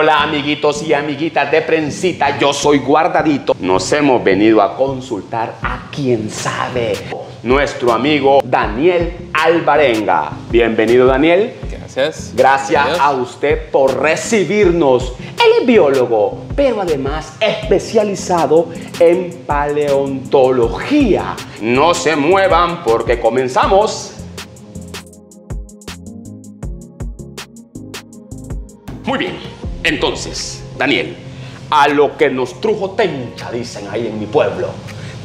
Hola amiguitos y amiguitas de prensita, yo soy Guardadito. Nos hemos venido a consultar a quien sabe, nuestro amigo Daniel Alvarenga. Bienvenido Daniel. Gracias. Gracias a usted por recibirnos. Él es biólogo, pero además especializado en paleontología. No se muevan porque comenzamos. Muy bien, entonces, Daniel, a lo que nos trujo tencha, dicen ahí en mi pueblo.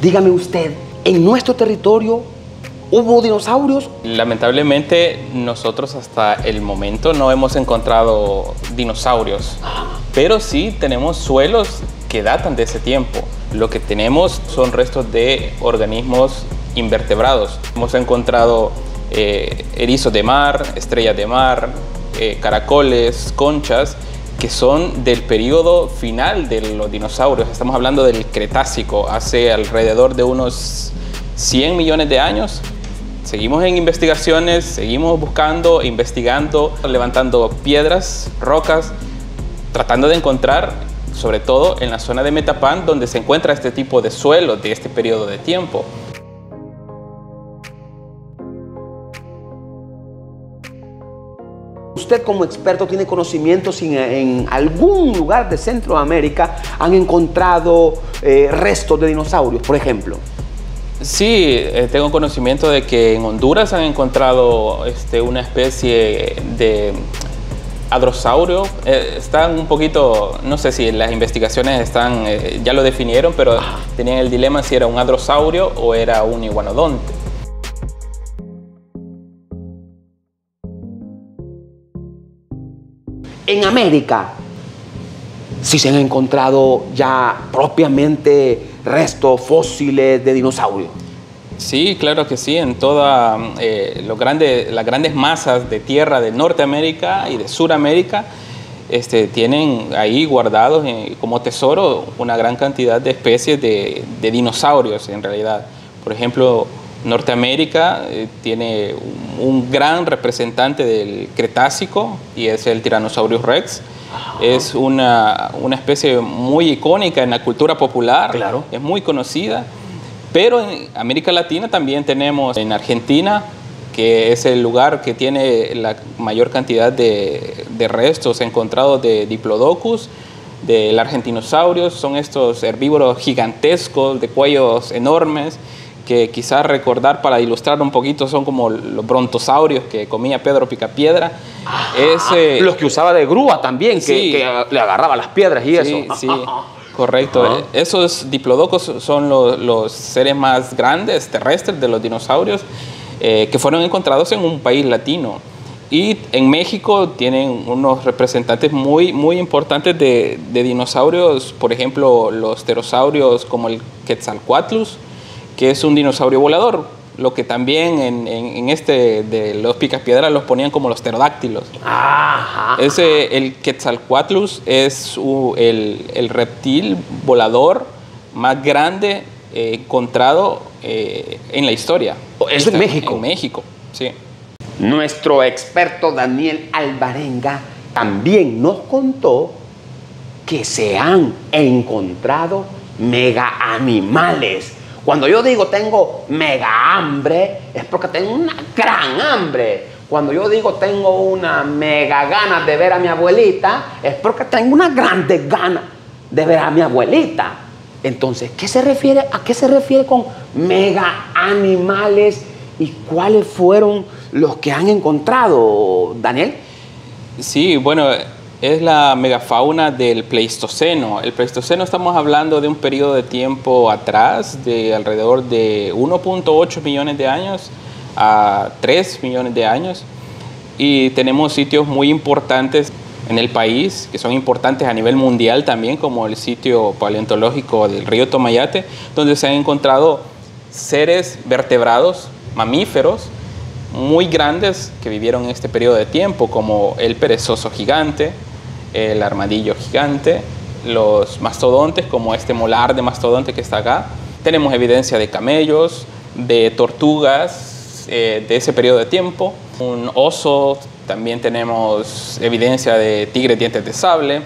Dígame usted, ¿en nuestro territorio hubo dinosaurios? Lamentablemente nosotros hasta el momento no hemos encontrado dinosaurios, pero sí tenemos suelos que datan de ese tiempo. Lo que tenemos son restos de organismos invertebrados. Hemos encontrado eh, erizos de mar, estrellas de mar, eh, caracoles, conchas, que son del periodo final de los dinosaurios. Estamos hablando del Cretácico, hace alrededor de unos 100 millones de años. Seguimos en investigaciones, seguimos buscando, investigando, levantando piedras, rocas, tratando de encontrar, sobre todo en la zona de Metapán, donde se encuentra este tipo de suelo de este periodo de tiempo. Usted como experto tiene conocimientos si en, algún lugar de Centroamérica han encontrado eh, restos de dinosaurios, por ejemplo. Sí, eh, tengo conocimiento de que en Honduras han encontrado este, una especie de hadrosaurio. Eh, están un poquito, no sé si las investigaciones están, ya lo definieron, pero tenían el dilema si era un hadrosaurio o era un iguanodonte. En América, si se han encontrado ya propiamente restos fósiles de dinosaurios. Sí, claro que sí. En todas las grandes masas de tierra de Norteamérica y de Suramérica este, tienen ahí guardados eh, como tesoro una gran cantidad de especies de dinosaurios en realidad. Por ejemplo, Norteamérica eh, tiene un, un, gran representante del Cretácico y es el Tyrannosaurus rex. Ajá. Es una, una, especie muy icónica en la cultura popular, claro. es muy conocida. Pero en América Latina también tenemos en Argentina, que es el lugar que tiene la mayor cantidad de, de restos encontrados de Diplodocus, del Argentinosaurus, son estos herbívoros gigantescos de cuellos enormes que quizás recordar para ilustrar un poquito son como los brontosaurios que comía Pedro Picapiedra. Ese, los que usaba de grúa también, sí, que, que, le agarraba las piedras y sí, eso. Sí, correcto. Uh -huh. Esos diplodocos son los, los, seres más grandes terrestres de los dinosaurios eh, que fueron encontrados en un país latino. Y en México tienen unos representantes muy, muy importantes de, de dinosaurios, por ejemplo, los pterosaurios como el Quetzalcoatlus, que es un dinosaurio volador, lo que también en, en, en este de los picapiedras los ponían como los pterodáctilos. Ajá. Ese, el Quetzalcoatlus es uh, el, el, reptil volador más grande eh, encontrado eh, en la historia. ¿Eso en México? En México, sí. Nuestro experto Daniel Alvarenga también nos contó que se han encontrado mega animales cuando yo digo tengo mega hambre, es porque tengo una gran hambre. Cuando yo digo tengo una mega ganas de ver a mi abuelita, es porque tengo una grande gana de ver a mi abuelita. Entonces, ¿qué se refiere, ¿a qué se refiere con mega animales y cuáles fueron los que han encontrado, Daniel? Sí, bueno, es la megafauna del Pleistoceno. El Pleistoceno estamos hablando de un periodo de tiempo atrás, de alrededor de 1.8 millones de años a 3 millones de años. Y tenemos sitios muy importantes en el país, que son importantes a nivel mundial también, como el sitio paleontológico del río Tomayate, donde se han encontrado seres vertebrados, mamíferos, muy grandes que vivieron en este periodo de tiempo, como el perezoso gigante, el armadillo gigante, los mastodontes, como este molar de mastodonte que está acá. Tenemos evidencia de camellos, de tortugas eh, de ese periodo de tiempo, un oso, también tenemos evidencia de tigres dientes de sable,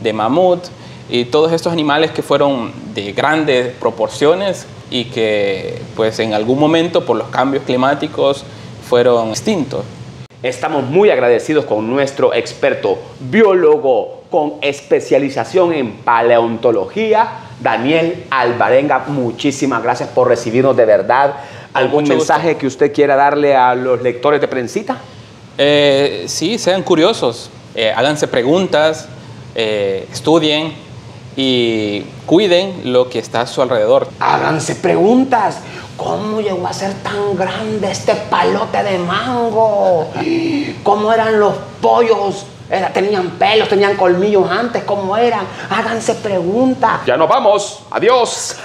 de mamut y todos estos animales que fueron de grandes proporciones y que pues en algún momento por los cambios climáticos fueron extintos. Estamos muy agradecidos con nuestro experto biólogo con especialización en paleontología, Daniel Alvarenga. Muchísimas gracias por recibirnos de verdad. ¿Algún mensaje que usted quiera darle a los lectores de Prensita? Eh, sí, sean curiosos, eh, háganse preguntas, eh, estudien y cuiden lo que está a su alrededor. Háganse preguntas. ¿Cómo llegó a ser tan grande este palote de mango? ¿Cómo eran los pollos? tenían pelos, tenían colmillos antes, ¿cómo eran? Háganse preguntas. Ya nos vamos. Adiós.